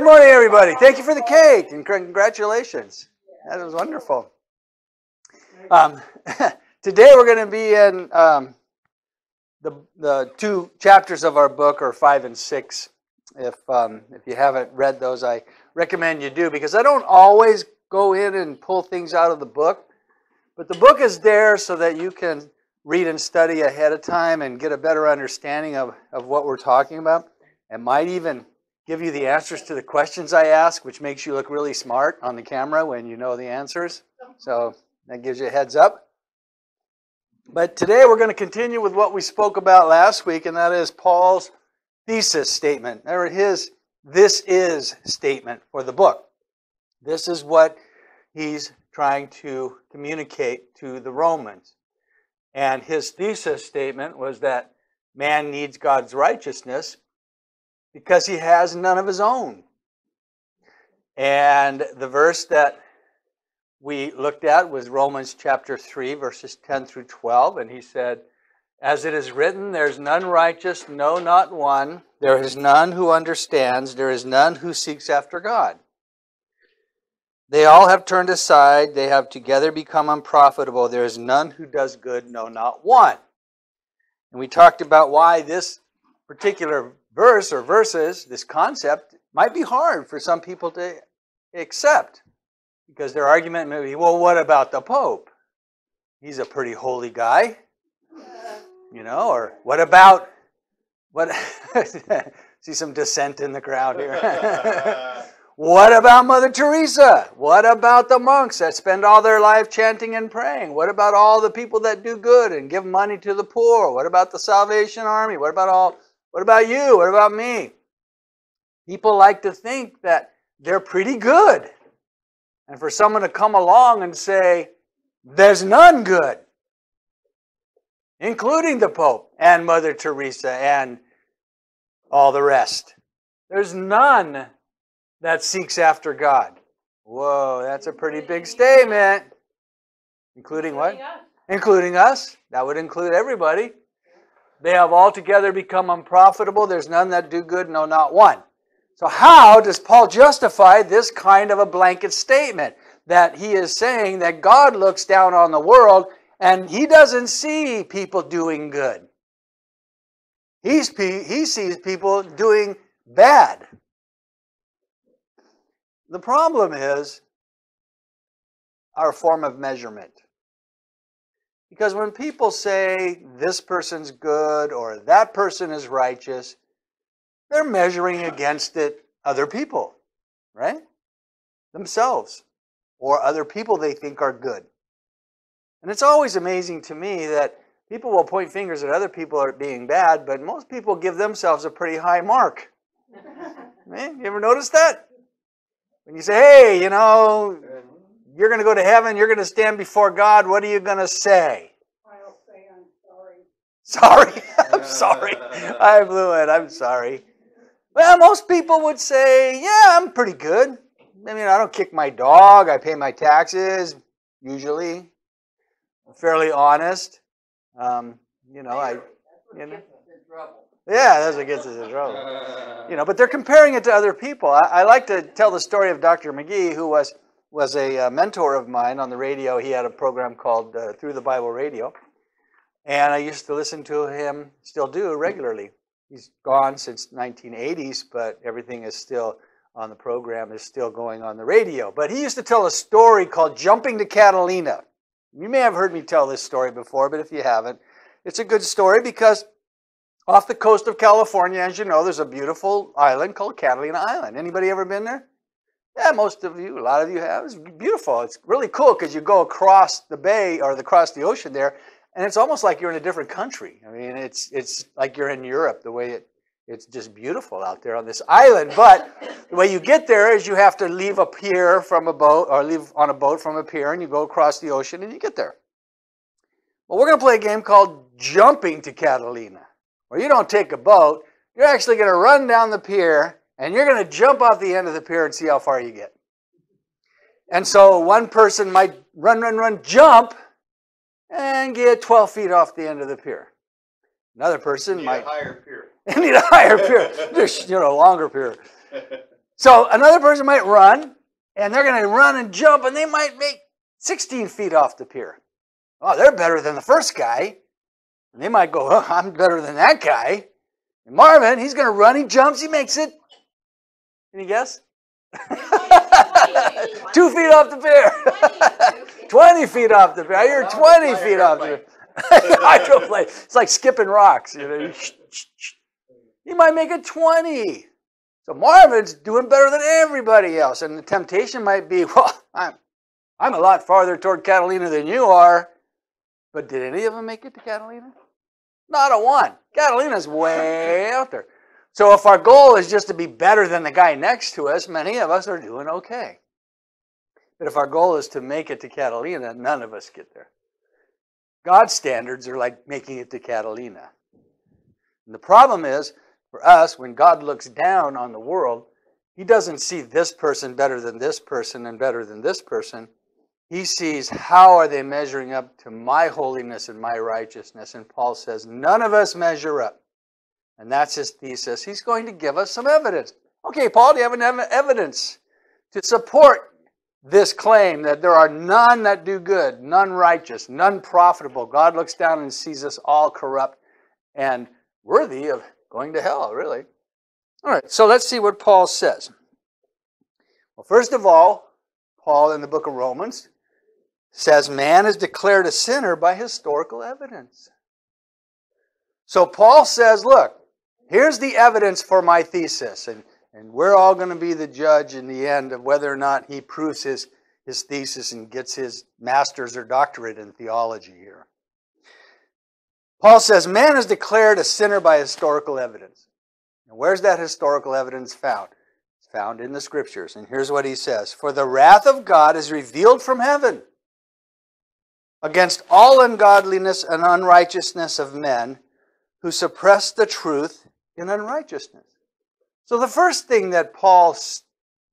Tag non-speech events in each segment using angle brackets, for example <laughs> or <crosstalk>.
Good morning, everybody. Thank you for the cake and congratulations. That was wonderful. Um, <laughs> today we're going to be in um, the, the two chapters of our book, or five and six. If um, if you haven't read those, I recommend you do because I don't always go in and pull things out of the book, but the book is there so that you can read and study ahead of time and get a better understanding of, of what we're talking about. It might even give you the answers to the questions I ask, which makes you look really smart on the camera when you know the answers. So that gives you a heads up. But today we're going to continue with what we spoke about last week, and that is Paul's thesis statement, or his this is statement for the book. This is what he's trying to communicate to the Romans. And his thesis statement was that man needs God's righteousness because he has none of his own. And the verse that we looked at was Romans chapter 3, verses 10 through 12. And he said, As it is written, there's none righteous, no, not one. There is none who understands. There is none who seeks after God. They all have turned aside. They have together become unprofitable. There is none who does good, no, not one. And we talked about why this particular verse or verses, this concept, might be hard for some people to accept. Because their argument may be, well, what about the Pope? He's a pretty holy guy. You know, or what about what <laughs> see some dissent in the crowd here. <laughs> what about Mother Teresa? What about the monks that spend all their life chanting and praying? What about all the people that do good and give money to the poor? What about the Salvation Army? What about all what about you? What about me? People like to think that they're pretty good. And for someone to come along and say, there's none good, including the Pope and Mother Teresa and all the rest. There's none that seeks after God. Whoa, that's a pretty big statement. Including what? Including us. That would include everybody. They have altogether become unprofitable. There's none that do good, no, not one. So, how does Paul justify this kind of a blanket statement? That he is saying that God looks down on the world and he doesn't see people doing good. He's, he sees people doing bad. The problem is our form of measurement. Because when people say this person's good or that person is righteous, they're measuring against it other people, right? Themselves or other people they think are good. And it's always amazing to me that people will point fingers at other people as being bad, but most people give themselves a pretty high mark. <laughs> Man, you ever notice that? When you say, hey, you know, you're going to go to heaven, you're going to stand before God, what are you going to say? I'll say I'm sorry. Sorry. <laughs> I'm sorry. I blew it. I'm sorry. Well, most people would say, yeah, I'm pretty good. I mean, I don't kick my dog. I pay my taxes, usually. I'm fairly honest. Um, you know, I, you know. Yeah, that's what gets us in trouble. You know, but they're comparing it to other people. I, I like to tell the story of Dr. McGee, who was was a uh, mentor of mine on the radio. He had a program called uh, Through the Bible Radio, and I used to listen to him, still do regularly. He's gone since 1980s, but everything is still on the program is still going on the radio. But he used to tell a story called Jumping to Catalina. You may have heard me tell this story before, but if you haven't, it's a good story because off the coast of California, as you know, there's a beautiful island called Catalina Island. Anybody ever been there? Yeah, most of you, a lot of you have. It's beautiful. It's really cool because you go across the bay or across the ocean there, and it's almost like you're in a different country. I mean, it's it's like you're in Europe. The way it it's just beautiful out there on this island. But the way you get there is you have to leave a pier from a boat, or leave on a boat from a pier, and you go across the ocean and you get there. Well, we're going to play a game called Jumping to Catalina, where you don't take a boat. You're actually going to run down the pier and you're going to jump off the end of the pier and see how far you get. And so one person might run, run, run, jump, and get 12 feet off the end of the pier. Another person need might a higher pier. <laughs> need a higher pier, just you know, longer pier. <laughs> So another person might run, and they're going to run and jump, and they might make 16 feet off the pier. Oh, they're better than the first guy. And they might go, oh, I'm better than that guy. And Marvin, he's going to run, he jumps, he makes it. Any guess? Two feet off the pier. 20 feet off the pier. You're 20 feet off the pier. Hydroplane. <laughs> It's like skipping rocks. You know, he might make it 20. So Marvin's doing better than everybody else. And the temptation might be, <laughs> well, I'm, I'm a lot farther toward Catalina than you are. But did any of them make it to Catalina? Not a one. Catalina's way out there. So if our goal is just to be better than the guy next to us, many of us are doing okay. But if our goal is to make it to Catalina, none of us get there. God's standards are like making it to Catalina. And the problem is, for us, when God looks down on the world, he doesn't see this person better than this person and better than this person. He sees how are they measuring up to my holiness and my righteousness. And Paul says, none of us measure up. And that's his thesis. He's going to give us some evidence. Okay, Paul, do you have an evidence to support this claim that there are none that do good, none righteous, none profitable? God looks down and sees us all corrupt and worthy of going to hell, really. All right, so let's see what Paul says. Well, first of all, Paul in the book of Romans says man is declared a sinner by historical evidence. So Paul says, look, here's the evidence for my thesis, and, and we're all going to be the judge in the end of whether or not he proves his, his thesis and gets his master's or doctorate in theology here. Paul says, man is declared a sinner by historical evidence. And where's that historical evidence found? It's found in the scriptures. And here's what he says For the wrath of God is revealed from heaven against all ungodliness and unrighteousness of men who suppress the truth in unrighteousness. So the first thing that Paul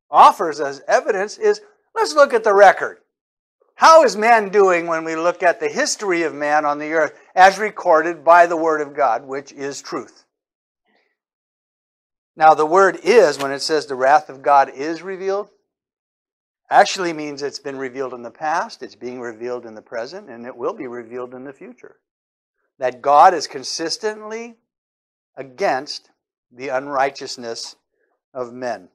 offers as evidence is let's look at the record. How is man doing when we look at the history of man on the earth as recorded by the Word of God, which is truth? Now, the word is, when it says the wrath of God is revealed, actually means it's been revealed in the past, it's being revealed in the present, and it will be revealed in the future. That God is consistently against the unrighteousness of men.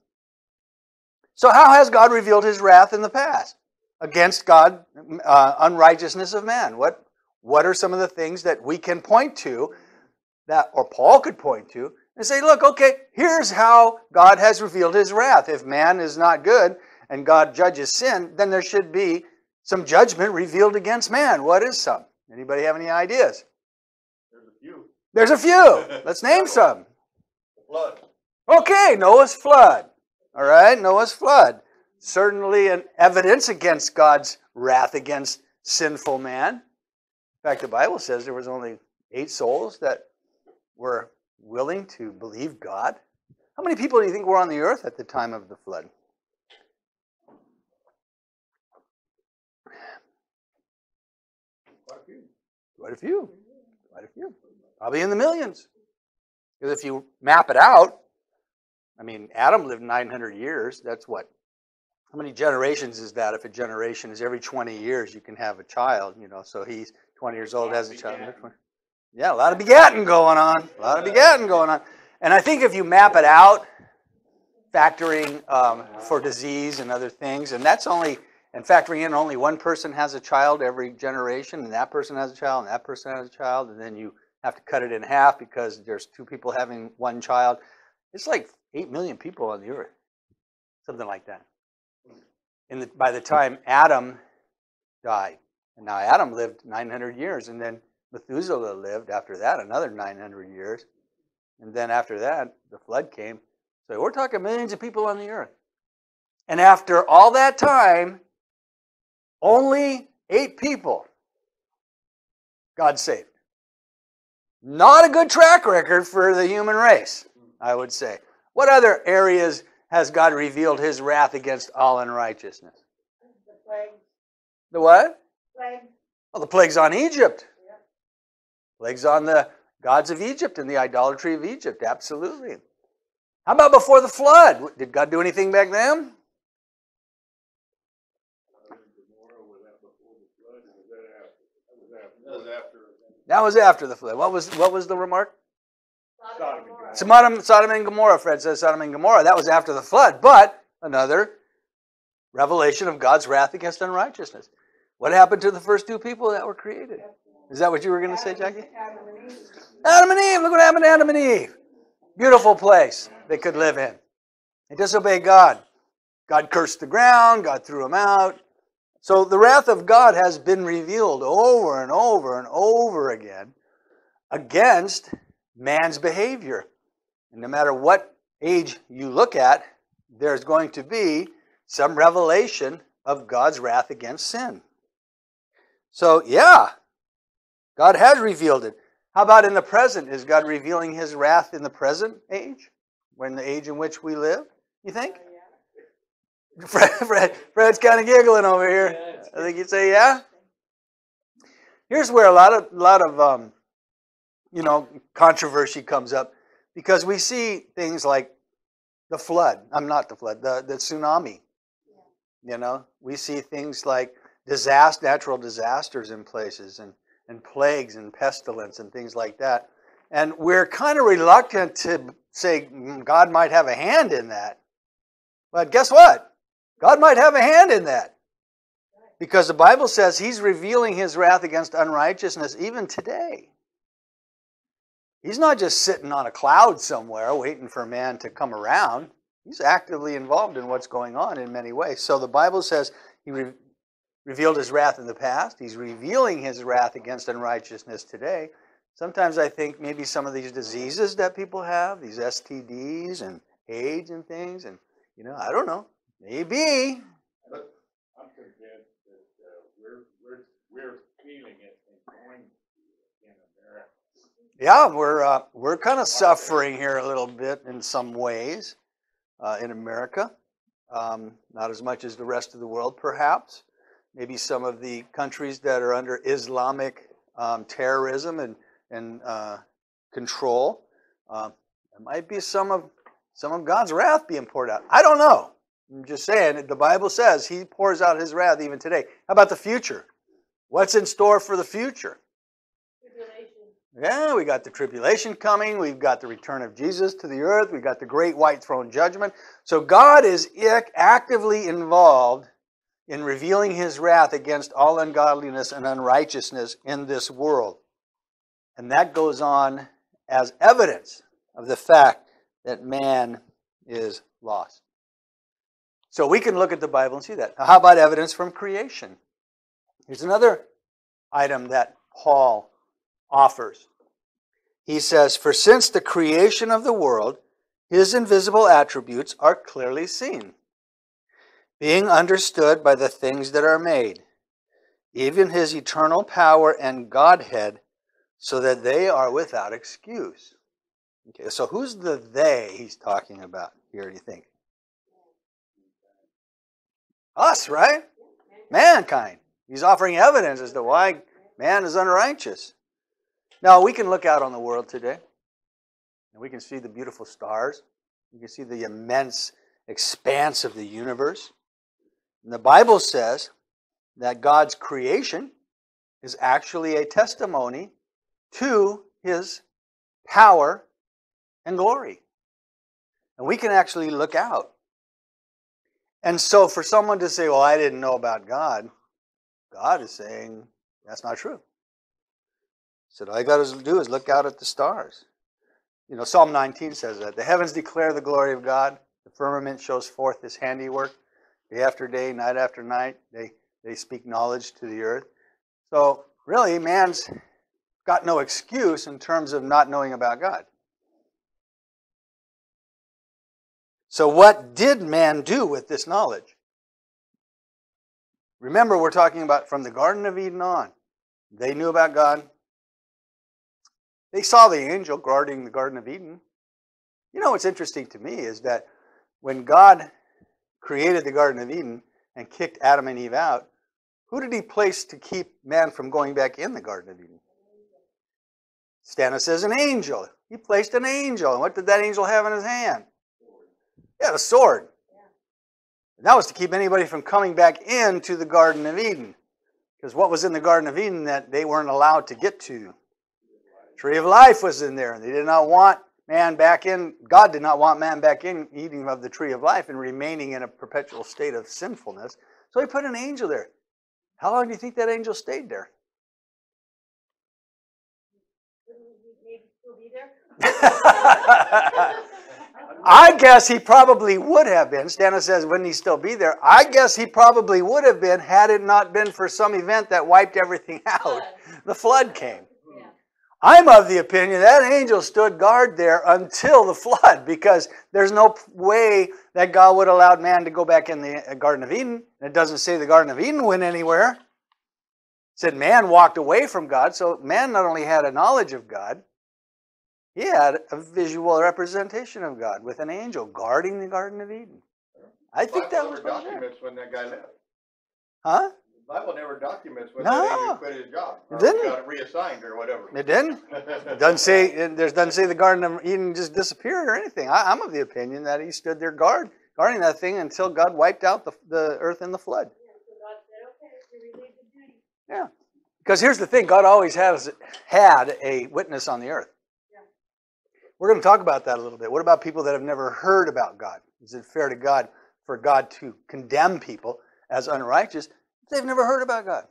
So, how has God revealed his wrath in the past against God, uh, unrighteousness of man? What, what are some of the things that we can point to that, or Paul could point to, and say, look, okay, here's how God has revealed his wrath. If man is not good, and God judges sin, then there should be some judgment revealed against man. What is some? Anybody have any ideas? There's a few. There's a few. Let's name some. Flood. Okay, Noah's flood. All right, Noah's flood. Certainly an evidence against God's wrath against sinful man. In fact, the Bible says there was only eight souls that were willing to believe God. How many people do you think were on the earth at the time of the flood? Quite a few. Quite a few. Quite a few. Probably in the millions. Because if you map it out, I mean, Adam lived 900 years. That's what? How many generations is that? If a generation is every 20 years, you can have a child, you know. So he's 20 years old, has a child. Yeah, a lot of begatting going on. A lot of begatting going on. And I think if you map it out, factoring um, for disease and other things, and that's only and factoring in only one person has a child every generation, and that person has a child, and that person has a child, and then you have to cut it in half because there's two people having one child. It's like 8 million people on the earth, something like that. The, by the time Adam died, and now Adam lived 900 years, and then Methuselah lived after that another 900 years, and then after that, the flood came. So we're talking millions of people on the earth. And after all that time, only eight people God saved. Not a good track record for the human race, I would say. What other areas has God revealed his wrath against all unrighteousness? The plagues. The what? Plagues. Well, the plagues on Egypt. Yeah. Plagues on the gods of Egypt and the idolatry of Egypt, absolutely. How about before the flood? Did God do anything back then? That was after. That was after the flood. What was what was the remark? Sodom and Gomorrah. Sodom, Sodom and Gomorrah. Fred says Sodom and Gomorrah. That was after the flood, but another revelation of God's wrath against unrighteousness. What happened to the first two people that were created? Is that what you were going to say, Jackie? Adam and Eve. Adam and Eve. Look what happened to Adam and Eve. Beautiful place they could live in. They disobeyed God. God cursed the ground. God threw them out. So the wrath of God has been revealed over and over and over again against man's behavior. And no matter what age you look at, there's going to be some revelation of God's wrath against sin. So, yeah, God has revealed it. How about in the present? Is God revealing his wrath in the present age? When the age in which we live? You think? Fred, Fred, Fred's kind of giggling over here. I think you'd say, yeah. Here's where a lot of, lot of, um, you know, controversy comes up because we see things like the flood. I'm not the flood, the, the tsunami. You know, we see things like disaster, natural disasters in places and, and plagues and pestilence and things like that. And we're kind of reluctant to say "Mm, God might have a hand in that. But guess what? God might have a hand in that. Because the Bible says he's revealing his wrath against unrighteousness even today. He's not just sitting on a cloud somewhere waiting for a man to come around. He's actively involved in what's going on in many ways. So the Bible says he re- revealed his wrath in the past. He's revealing his wrath against unrighteousness today. Sometimes I think maybe some of these diseases that people have, these STDs and AIDS and things, and you know, I don't know. Maybe. But I'm convinced that uh, we're, we're, we're feeling it and going in America. Yeah, we're uh, we're kind of suffering here a little bit in some ways uh, in America. Um, not as much as the rest of the world, perhaps. Maybe some of the countries that are under Islamic um, terrorism and and uh, control. Uh, there might be some of some of God's wrath being poured out. I don't know. I'm just saying. The Bible says He pours out His wrath even today. How about the future? What's in store for the future? Yeah, we got the tribulation coming. We've got the return of Jesus to the earth. We've got the great white throne judgment. So God is actively involved in revealing his wrath against all ungodliness and unrighteousness in this world. And that goes on as evidence of the fact that man is lost. So we can look at the Bible and see that. Now, how about evidence from creation? Here's another item that Paul offers. He says, For since the creation of the world, his invisible attributes are clearly seen, being understood by the things that are made, even his eternal power and Godhead, so that they are without excuse. Okay, so who's the they he's talking about here, do you think? Us, right? Mankind. He's offering evidence as to why man is unrighteous. Now, we can look out on the world today, and we can see the beautiful stars. We can see the immense expanse of the universe. And the Bible says that God's creation is actually a testimony to his power and glory. And we can actually look out. And so, for someone to say, Well, I didn't know about God, God is saying, That's not true said, All you got to do is look out at the stars. You know, Psalm 19 says that. The heavens declare the glory of God, the firmament shows forth his handiwork. Day after day, night after night, they, they speak knowledge to the earth. So, really, man's got no excuse in terms of not knowing about God. So, what did man do with this knowledge? Remember, we're talking about from the Garden of Eden on. They knew about God, they saw the angel guarding the Garden of Eden. You know what's interesting to me is that when God created the Garden of Eden and kicked Adam and Eve out, who did he place to keep man from going back in the Garden of Eden? Stana says an angel. He placed an angel. And what did that angel have in his hand? He had a sword. And that was to keep anybody from coming back into the Garden of Eden. Because what was in the Garden of Eden that they weren't allowed to get to? Tree of life was in there. and They did not want man back in. God did not want man back in eating of the tree of life and remaining in a perpetual state of sinfulness. So he put an angel there. How long do you think that angel stayed there? <laughs> <laughs> Maybe still be there? I guess he probably would have been. Stana says, wouldn't he still be there? I guess he probably would have been had it not been for some event that wiped everything <laughs> out. The flood came. Yeah. I'm of the opinion that angel stood guard there until the flood <laughs> because there's no way that God would have allowed man to go back in the uh, Garden of Eden. It doesn't say the Garden of Eden went anywhere. It said man walked away from God. So man not only had a knowledge of God, he had a visual representation of God with an angel guarding the Garden of Eden. I think that was was there. documents when that guy left. Huh? The Bible never documents when No. that angel quit his job. It or didn't. Got reassigned or whatever. It didn't? It doesn't say it there's- doesn't say the Garden of Eden just disappeared or anything. I, I'm of the opinion that he stood there guard guarding that thing until God wiped out the, the earth in the flood. Yeah, so God said, okay, you relieve the duty. Yeah. Because here's the thing, God always has had a witness on the earth. We're going to talk about that a little bit. What about people that have never heard about God? Is it fair to God for God to condemn people as unrighteous if they've never heard about God?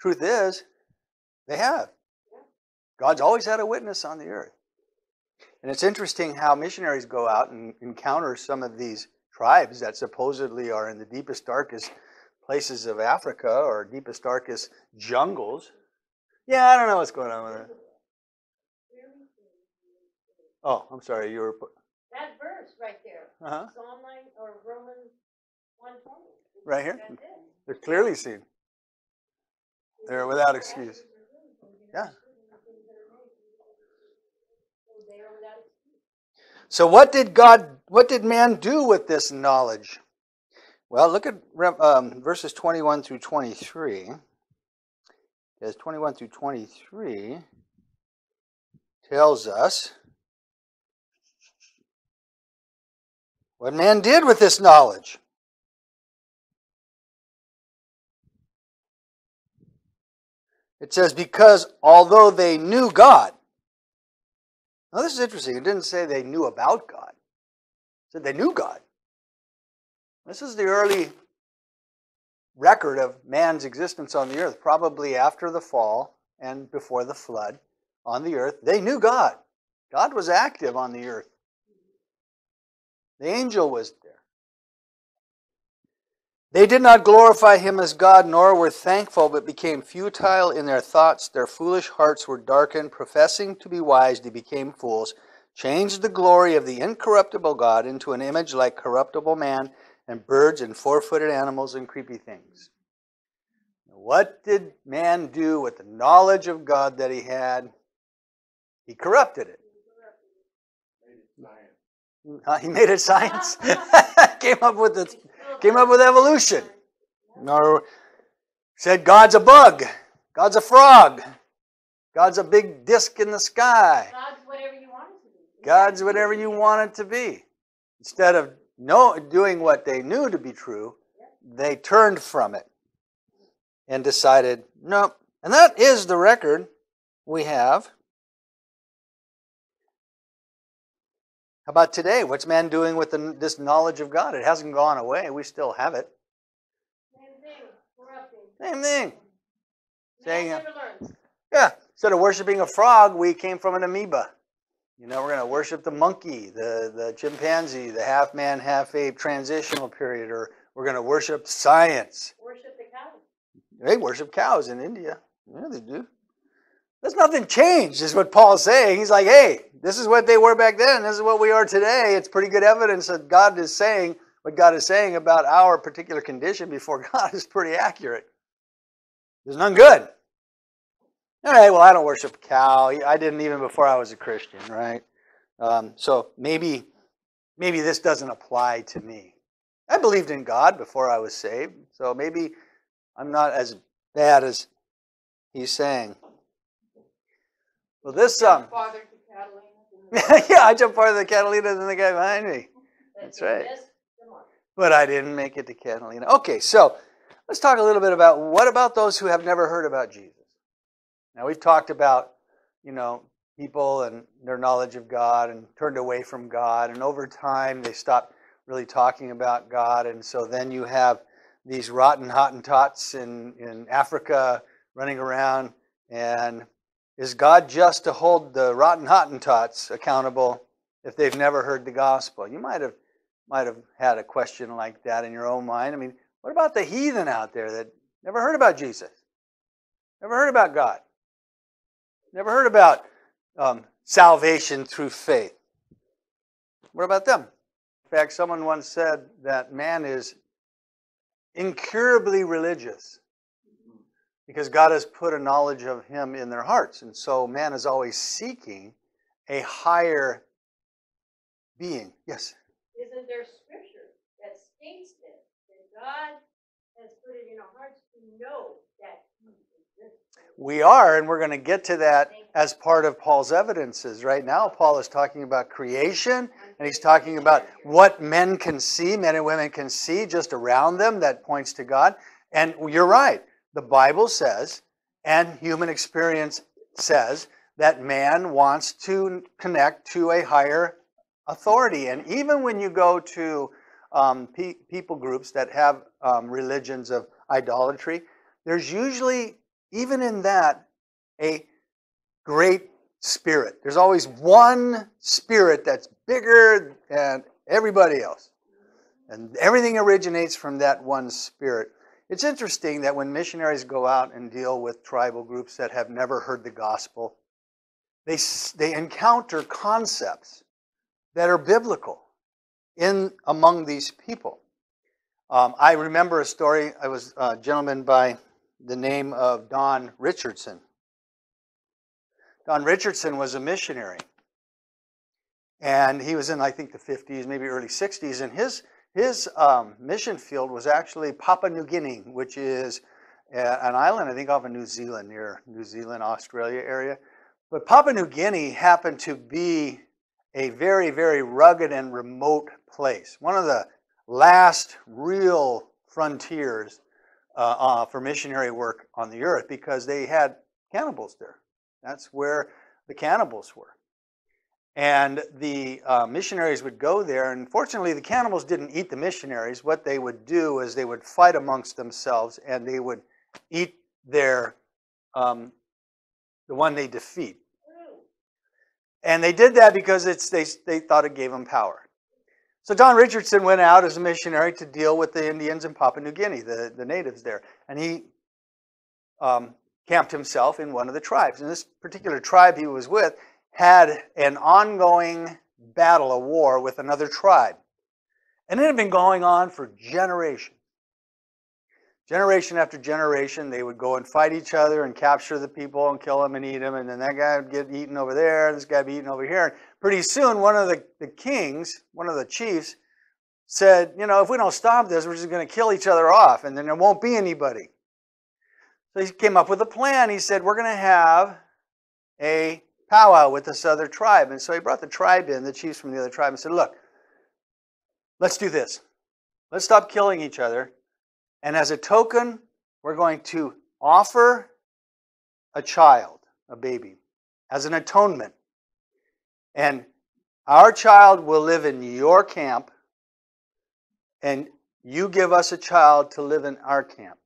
Truth is, they have. God's always had a witness on the earth. And it's interesting how missionaries go out and encounter some of these tribes that supposedly are in the deepest, darkest places of Africa or deepest, darkest jungles. Yeah, I don't know what's going on with it. Oh, I'm sorry. You were. That verse right there, Uh-huh. Psalm nine, or Romans one twenty. Right here? That's it. They're clearly seen. They're without excuse. Yeah. They are without excuse. So what did God, what did man do with this knowledge? Well, look at Rem- um, verses 21 through 23. Because 21 through 23 tells us what man did with this knowledge. It says, because although they knew God, now this is interesting. It didn't say they knew about God. It said they knew God. This is the early record of man's existence on the earth, probably after the fall and before the flood on the earth. They knew God. God was active on the earth. The angel was there. They did not glorify him as God, nor were thankful, but became futile in their thoughts. Their foolish hearts were darkened. Professing to be wise, they became fools, changed the glory of the incorruptible God into an image like corruptible man, and birds, and four footed animals, and creepy things. What did man do with the knowledge of God that he had? He corrupted it. Made it science. Uh, he made it science. <laughs> Came up with the came up with evolution. Or said God's a bug, God's a frog, God's a big disc in the sky, God's whatever you want it to be. God's whatever you want it to be. Instead of know, doing what they knew to be true, they turned from it and decided, nope. And that is the record we have. How about today? What's man doing with the, this knowledge of God? It hasn't gone away. We still have it. Same thing, corrupting. Same thing. Saying. Yeah, instead of worshiping a frog, we came from an amoeba. You know, we're going to worship the monkey, the, the chimpanzee, the half man, half ape transitional period, or we're going to worship science. Worship the cow. They worship cows in India. Yeah, they do. There's nothing changed, is what Paul's saying. He's like, hey, this is what they were back then. This is what we are today. It's pretty good evidence that God is saying what God is saying about our particular condition before <laughs> God is pretty accurate. There's none good. All right, well, I don't worship a cow. I didn't even before I was a Christian, right? Um, so maybe, maybe this doesn't apply to me. I believed in God before I was saved, so maybe I'm not as bad as he's saying. Well, this um, Father to Catalina. <laughs> yeah, I jumped farther than Catalina than the guy behind me. That's right. missed the mark. But I didn't make it to Catalina. Okay, so let's talk a little bit about what about those who have never heard about Jesus? Now we've talked about, you know, people and their knowledge of God and turned away from God, and over time they stopped really talking about God, and so then you have these rotten Hottentots in, in Africa running around, and is God just to hold the rotten Hottentots accountable if they've never heard the gospel? You might have might have had a question like that in your own mind. I mean, what about the heathen out there that never heard about Jesus? Never heard about God? Never heard about um, salvation through faith? What about them? In fact, someone once said that man is incurably religious because God has put a knowledge of him in their hearts. And so man is always seeking a higher being. Yes. Isn't there scripture that states this, that God has put it in our hearts to know that He exists? We are, and we're going to get to that as part of Paul's evidences. Right now, Paul is talking about creation, and he's talking about what men can see, men and women can see just around them that points to God. And you're right. The Bible says, and human experience says, that man wants to connect to a higher authority. And even when you go to um, pe- people groups that have um, religions of idolatry, there's usually, even in that, a great spirit. There's always one spirit that's bigger than everybody else. And everything originates from that one spirit. It's interesting that when missionaries go out and deal with tribal groups that have never heard the gospel, they, they encounter concepts that are biblical in among these people. Um, I remember a story. I was a gentleman by the name of Don Richardson. Don Richardson was a missionary, and he was in I think the 50s, maybe early 60s, and his his um, mission field was actually Papua New Guinea, which is uh, an island I think off of New Zealand, near New Zealand, Australia area. But Papua New Guinea happened to be a very, very rugged and remote place. One of the last real frontiers uh, uh, for missionary work on the earth because they had cannibals there. That's where the cannibals were. And the uh, missionaries would go there, and fortunately, the cannibals didn't eat the missionaries. What they would do is they would fight amongst themselves and they would eat their um, the one they defeat. And they did that because it's, they, they thought it gave them power. So Don Richardson went out as a missionary to deal with the Indians in Papua New Guinea, the, the natives there. And he um, camped himself in one of the tribes. And this particular tribe he was with had an ongoing battle, a war with another tribe. And it had been going on for generations. Generation after generation, they would go and fight each other and capture the people and kill them and eat them. And then that guy would get eaten over there, and this guy would be eaten over here. And pretty soon, one of the, the kings, one of the chiefs, said, You know, if we don't stop this, we're just going to kill each other off, and then there won't be anybody. So he came up with a plan. He said, We're going to have a powwow with this other tribe. And so he brought the tribe in, the chiefs from the other tribe, and said, Look, let's do this. Let's stop killing each other. And as a token, we're going to offer a child, a baby, as an atonement. And our child will live in your camp, and you give us a child to live in our camp.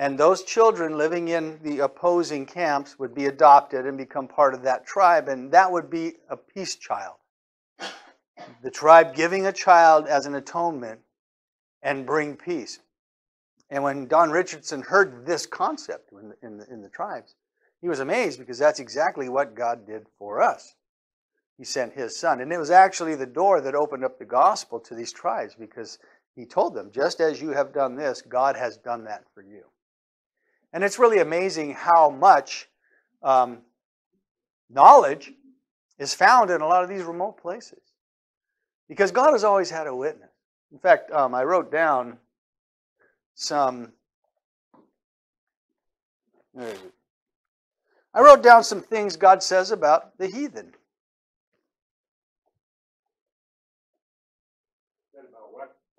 And those children living in the opposing camps would be adopted and become part of that tribe, and that would be a peace child. The tribe giving a child as an atonement and bring peace. And when Don Richardson heard this concept in the, in the, in the tribes, he was amazed because that's exactly what God did for us. He sent his son. And it was actually the door that opened up the gospel to these tribes because he told them, just as you have done this, God has done that for you. And it's really amazing how much um, knowledge is found in a lot of these remote places because God has always had a witness. In fact, um, I wrote down some. Where is it? I wrote down some things God says about the heathen.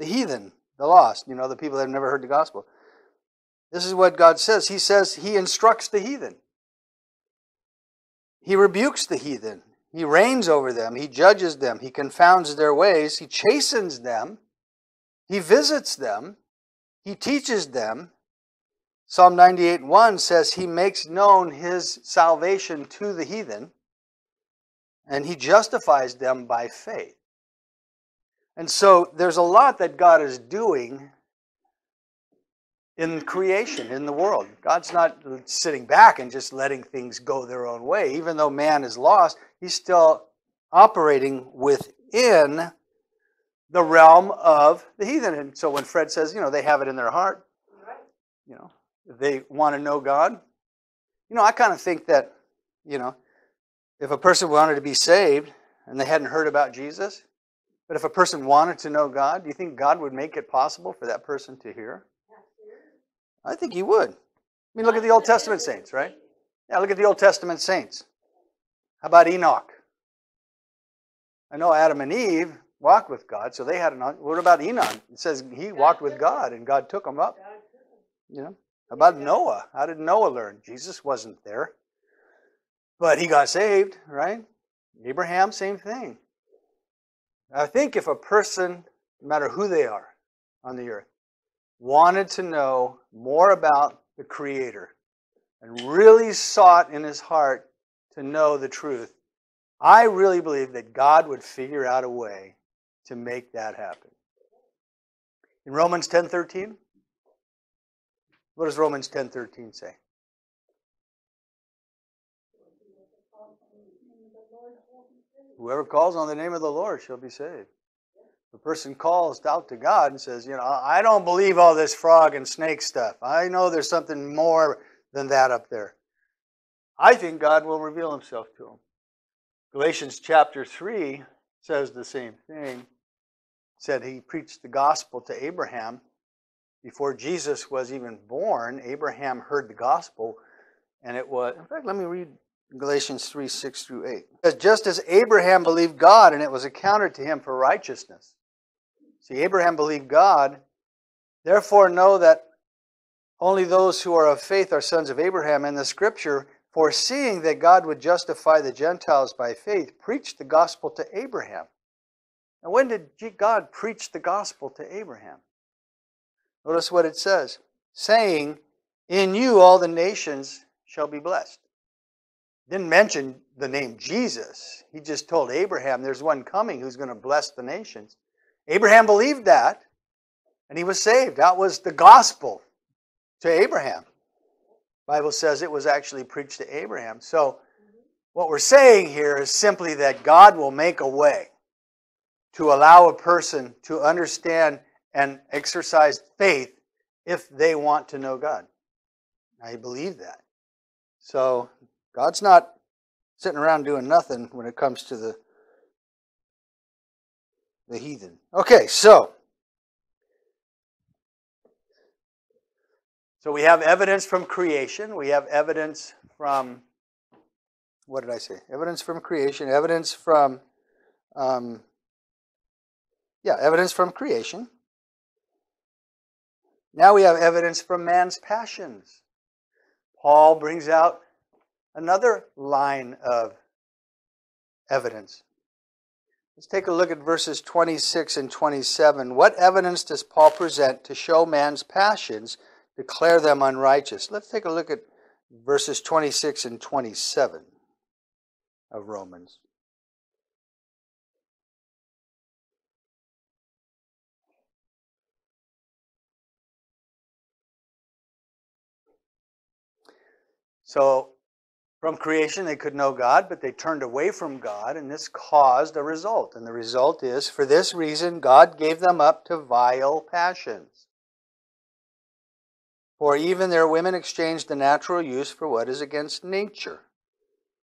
the heathen, the lost, you know, the people that have never heard the gospel. This is what God says. He says He instructs the heathen, He rebukes the heathen, He reigns over them, He judges them, He confounds their ways, He chastens them, He visits them, He teaches them. Psalm 98 1 says He makes known His salvation to the heathen, and He justifies them by faith. And so there's a lot that God is doing in creation, in the world. God's not sitting back and just letting things go their own way. Even though man is lost, he's still operating within the realm of the heathen. And so when Fred says, you know, they have it in their heart, you know, they want to know God. You know, I kind of think that, you know, if a person wanted to be saved and they hadn't heard about Jesus, but if a person wanted to know God, do you think God would make it possible for that person to hear? I think he would. I mean, look at the Old Testament saints, right? Yeah, look at the Old Testament saints. How about Enoch? I know Adam and Eve walked with God, so they had an. What about Enoch? It says he walked with God and God took him up. You know? How about Noah? How did Noah learn? Jesus wasn't there. But he got saved, right? Abraham, same thing. I think if a person, no matter who they are on the earth, wanted to know more about the Creator and really sought in his heart to know the truth, I really believe that God would figure out a way to make that happen. In Romans 10:13, what does Romans 10:13 say? Whoever calls on the name of the Lord shall be saved. The person calls out to God and says, You know, I don't believe all this frog and snake stuff. I know there's something more than that up there. I think God will reveal himself to him. Galatians chapter 3 says the same thing. said he preached the gospel to Abraham. Before Jesus was even born, Abraham heard the gospel, and it was, in fact, let me read Galatians 3 6 through 8. Because just as Abraham believed God, and it was accounted to him for righteousness. See, Abraham believed God. Therefore, know that only those who are of faith are sons of Abraham. And the scripture, foreseeing that God would justify the Gentiles by faith, preached the gospel to Abraham. And when did God preach the gospel to Abraham? Notice what it says saying, In you all the nations shall be blessed. Didn't mention the name Jesus. He just told Abraham there's one coming who's going to bless the nations. Abraham believed that, and he was saved. That was the gospel to Abraham. Bible says it was actually preached to Abraham. So what we're saying here is simply that God will make a way to allow a person to understand and exercise faith if they want to know God. I believe that. So God's not sitting around doing nothing when it comes to the the heathen. Okay, so so we have evidence from creation. We have evidence from what did I say? Evidence from creation. Evidence from um, yeah, evidence from creation. Now we have evidence from man's passions. Paul brings out another line of evidence. Let's take a look at verses 26 and 27. What evidence does Paul present to show man's passions, declare them unrighteous? Let's take a look at verses 26 and 27 of Romans. So from creation, they could know God, but they turned away from God, and this caused a result. And the result is for this reason, God gave them up to vile passions. For even their women exchanged the natural use for what is against nature.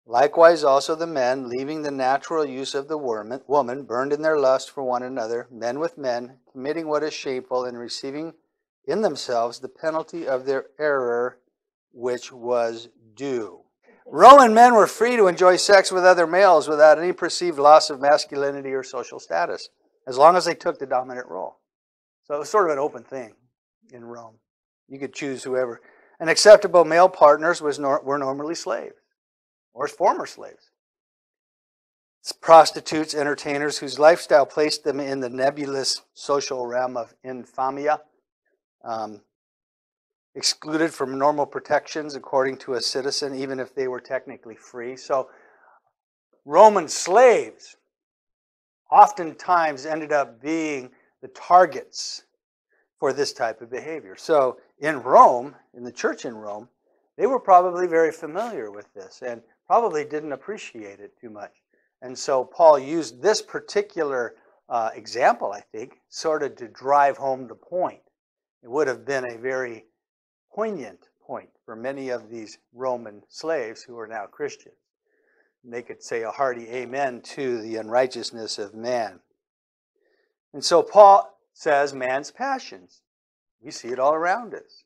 Likewise, also the men, leaving the natural use of the woman, burned in their lust for one another, men with men, committing what is shameful, and receiving in themselves the penalty of their error, which was due. Roman men were free to enjoy sex with other males without any perceived loss of masculinity or social status, as long as they took the dominant role. So it was sort of an open thing in Rome. You could choose whoever. And acceptable male partners was nor- were normally slaves or former slaves. Prostitutes, entertainers whose lifestyle placed them in the nebulous social realm of infamia, um, excluded from normal protections according to a citizen, even if they were technically free. So, Roman slaves oftentimes ended up being the targets for this type of behavior. So, in Rome, in the church in Rome, they were probably very familiar with this and probably didn't appreciate it too much. And so Paul used this particular uh, example, I think, sort of to drive home the point. It would have been a very poignant point for many of these Roman slaves who are now Christians. And they could say a hearty amen to the unrighteousness of man. And so Paul says man's passions. We see it all around us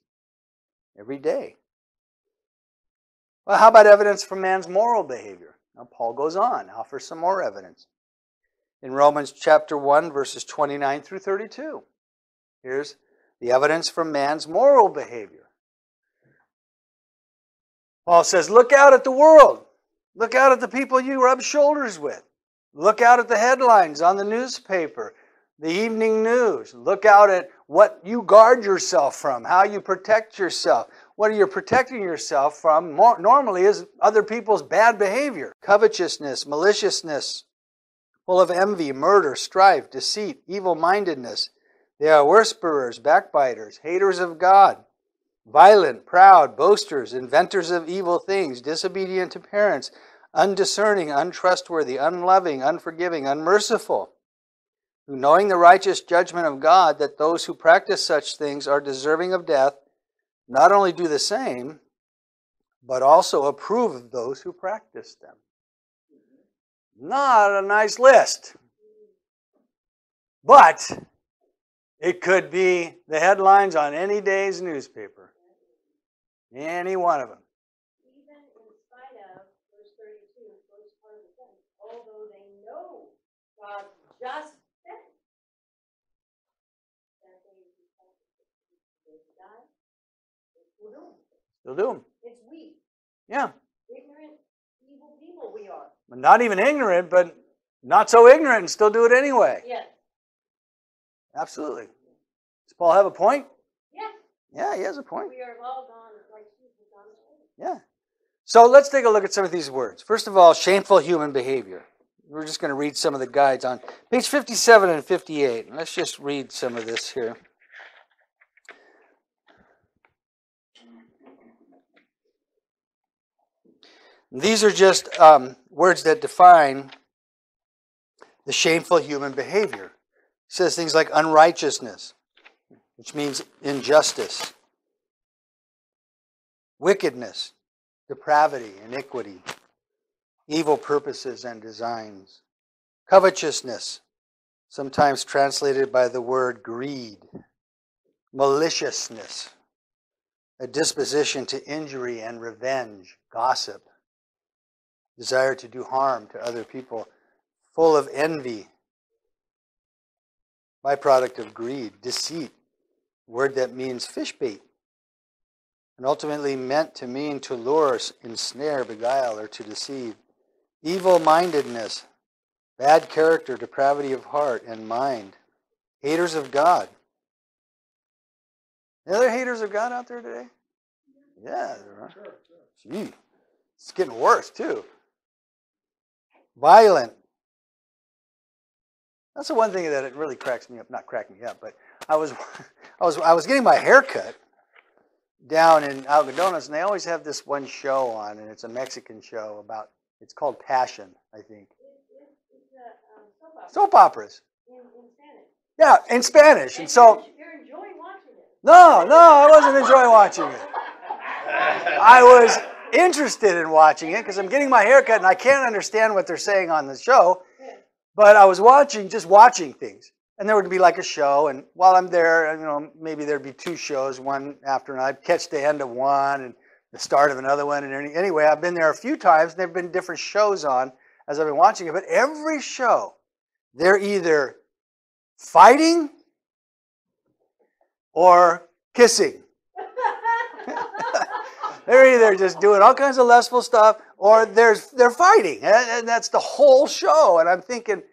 every day. Well, how about evidence from man's moral behavior? Now, Paul goes on, offers some more evidence. In Romans chapter 1, verses 29 through 32, here's the evidence from man's moral behavior. Paul says, Look out at the world. Look out at the people you rub shoulders with. Look out at the headlines on the newspaper, the evening news. Look out at what you guard yourself from, how you protect yourself what you're protecting yourself from more, normally is other people's bad behavior covetousness, maliciousness, full of envy, murder, strife, deceit, evil mindedness. They are whisperers, backbiters, haters of God, violent, proud, boasters, inventors of evil things, disobedient to parents, undiscerning, untrustworthy, unloving, unforgiving, unmerciful. Who, knowing the righteous judgment of God, that those who practice such things are deserving of death, not only do the same, but also approve of those who practice them. Not a nice list. But it could be the headlines on any day's newspaper. Any one of them. Even in spite of, verse thirty-two, first part of the sentence, although they know God's just sentence, that they die, they still do 'em. Still do them. It's we, Yeah. ignorant, evil people we are. Not even ignorant, but not so ignorant and still do it anyway. Yes, Absolutely. Does Paul have a point? yes, Yeah, he has a point. we are all gone like Jesus on the way. Yeah. So let's take a look at some of these words. First of all, shameful human behavior. We're just going to read some of the guides on page 57 and 58. Let's just read some of this here. These are just um, words that define the shameful human behavior. It says things like unrighteousness, which means injustice, wickedness, depravity, iniquity, evil purposes and designs, covetousness, sometimes translated by the word greed, maliciousness, a disposition to injury and revenge, gossip, desire to do harm to other people, full of envy, byproduct of greed, deceit, word that means fish bait, and ultimately meant to mean to lure, ensnare, beguile, or to deceive. Evil mindedness, bad character, depravity of heart and mind, haters of God. Are there haters of God out there today? Yeah, there are. Gee, it's getting worse too. Violent. That's the one thing that it really cracks me up. Not crack me up, but I was, <laughs> I was, I was getting my hair cut down in Algodones, and they always have this one show on, and it's a Mexican show about. It's called Passion, I think. It, it, it's a, um, soap opera Soap operas. in, in Spanish. Yeah, in Spanish, and And so. you're, you're enjoying watching it. No, no, I wasn't enjoying watching it. <laughs> I was interested in watching it because I'm getting my hair cut and I can't understand what they're saying on the show. But I was watching, just watching things. And there would be like a show, and while I'm there, you know, maybe there'd be two shows, one after another. I'd catch the end of one and the start of another one. And any, anyway, I've been there a few times, and there've been different shows on as I've been watching it. But every show, they're either fighting or kissing. <laughs> They're either just doing all kinds of lustful stuff or there's they're fighting. And, and that's the whole show. And I'm thinking, "W-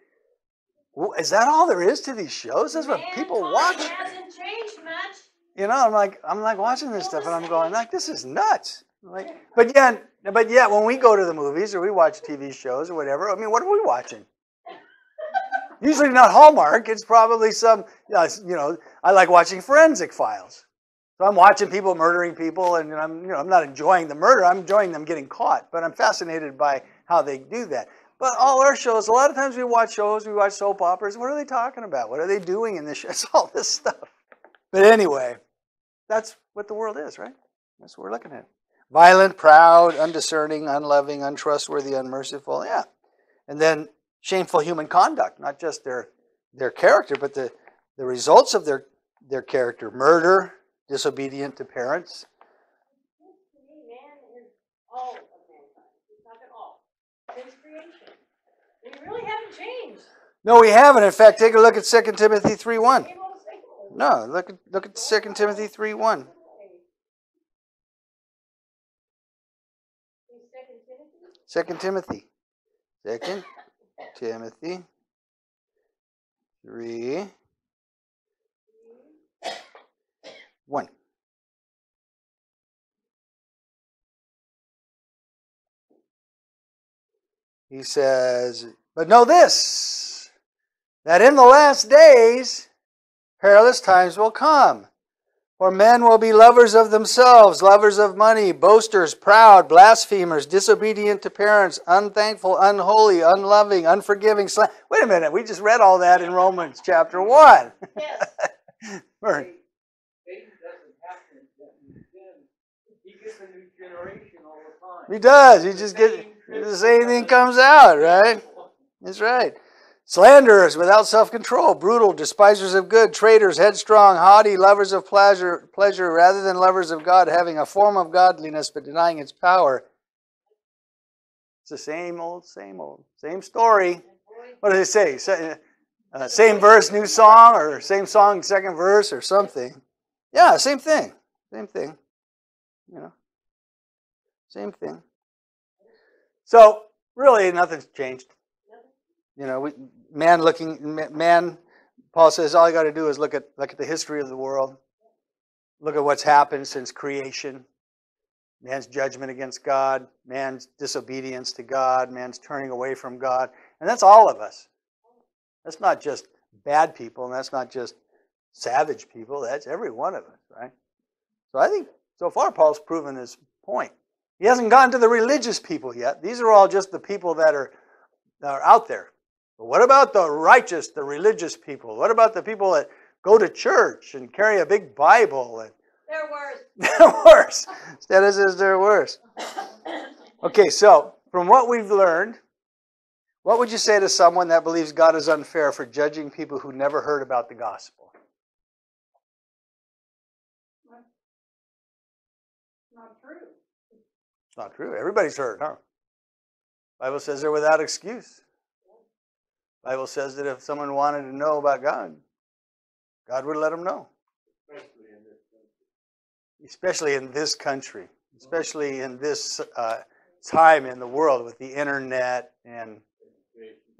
is that all there is to these shows? That's what people watch. hasn't changed much. You know, I'm like, I'm like watching this stuff, and I'm going like, this is nuts. Like, but yeah, but yeah, when we go to the movies or we watch TV shows or whatever, I mean, what are we watching? <laughs> Usually not Hallmark. It's probably some, uh, you know, I like watching forensic files. So I'm watching people murdering people, and I'm, you know, I'm not enjoying the murder. I'm enjoying them getting caught. But I'm fascinated by how they do that. But all our shows, a lot of times we watch shows, we watch soap operas. What are they talking about? What are they doing in this show? <laughs> It's all this stuff. But anyway, that's what the world is, right? That's what we're looking at. Violent, proud, undiscerning, unloving, untrustworthy, unmerciful. Yeah. And then shameful human conduct, not just their their character, but the, the results of their their character. Murder, disobedient to parents. Seems to me, man is all of mankind. He's not at all. Since creation. Really haven't changed. No, we haven't. In fact, take a look at 2 Timothy 3 1. Same old, same old. No, look at look at 2 Timothy 3 1. Second Timothy, 2 Timothy. 2 Timothy He says, But know this, that in the last days perilous times will come. For men will be lovers of themselves, lovers of money, boasters, proud, blasphemers, disobedient to parents, unthankful, unholy, unloving, unforgiving. Sla- Wait a minute, we just read all that in Romans chapter 1. yes. <laughs> Vern, Satan doesn't have to invent new sin. He gets a new generation all the time. he does. He just gets the same thing comes out, right? That's right. Slanderers without self control, brutal, despisers of good, traitors, headstrong, haughty, lovers of pleasure, pleasure rather than lovers of God, having a form of godliness but denying its power. It's the same old, same old, same story. What does it say? Uh, same verse, new song, or same song, second verse, or something. Yeah, same thing. Same thing. You know, same thing. So, really, nothing's changed. You know, we, man looking, man, Paul says all you got to do is look at, look at the history of the world. Look at what's happened since creation. Man's judgment against God, man's disobedience to God, man's turning away from God. And that's all of us. That's not just bad people, and that's not just savage people. That's every one of us, right? So I think so far Paul's proven his point. He hasn't gotten to the religious people yet. These are all just the people that are, that are out there. But what about the righteous, the religious people? What about the people that go to church and carry a big Bible and They're worse. <laughs> they're worse? Status says they're worse. Okay, so from what we've learned, what would you say to someone that believes God is unfair for judging people who never heard about the gospel? Not true. Everybody's heard, huh? Bible says they're without excuse. Bible says that if someone wanted to know about God, God would let them know. especially in this country. Especially in this country, especially in this uh, time in the world with the internet and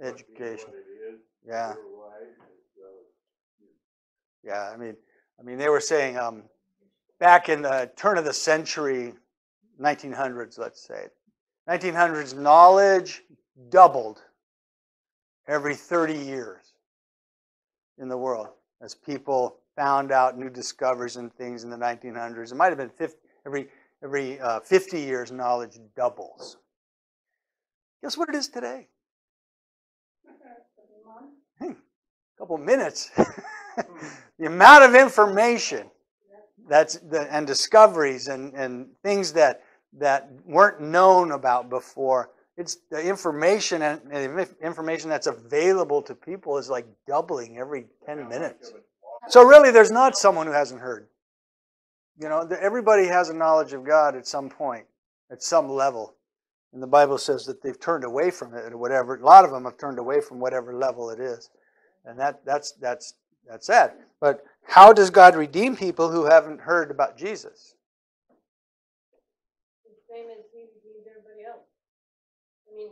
Education. Education. What it is, yeah, worldwide, as well as yeah. I mean, I mean, they were saying um, back in the turn of the century, 1900s, let's say, 1900s knowledge doubled every 30 years in the world as people found out new discoveries and things in the 1900s. It might have been 50, every every uh, 50 years knowledge doubles. Guess what it is today? A <laughs> couple minutes. <laughs> the amount of information that's the, and discoveries and, and things that that weren't known about before. It's the information and, and information that's available to people is like doubling every 10 minutes. So really, there's not someone who hasn't heard. You know, everybody has a knowledge of God at some point, at some level. And the Bible says that they've turned away from it or whatever. A lot of them have turned away from whatever level it is. And that, that's, that's, that's sad. But how does God redeem people who haven't heard about Jesus? The same as he redeemed everybody else. I mean,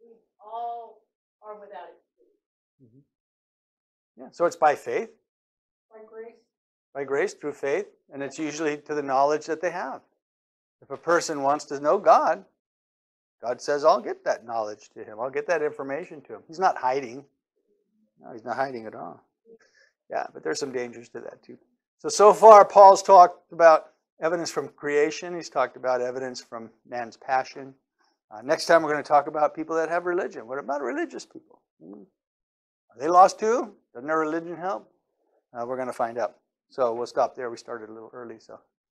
we all are without excuse. Mm-hmm. Yeah, so it's by faith, By grace. by grace through faith, and it's mm-hmm. usually to the knowledge that they have. If a person wants to know God, God says, I'll get that knowledge to him. I'll get that information to him. He's not hiding. No, he's not hiding at all. Yeah, but there's some dangers to that too. So, so far, Paul's talked about evidence from creation. He's talked about evidence from man's passion. Uh, next time, we're going to talk about people that have religion. What about religious people? Hmm. Are they lost too? Doesn't their religion help? Uh, we're going to find out. So we'll stop there. We started a little early, so.